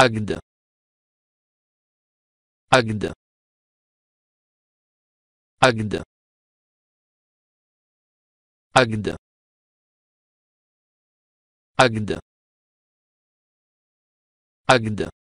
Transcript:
عقد عقد عقد عقد عقد عقد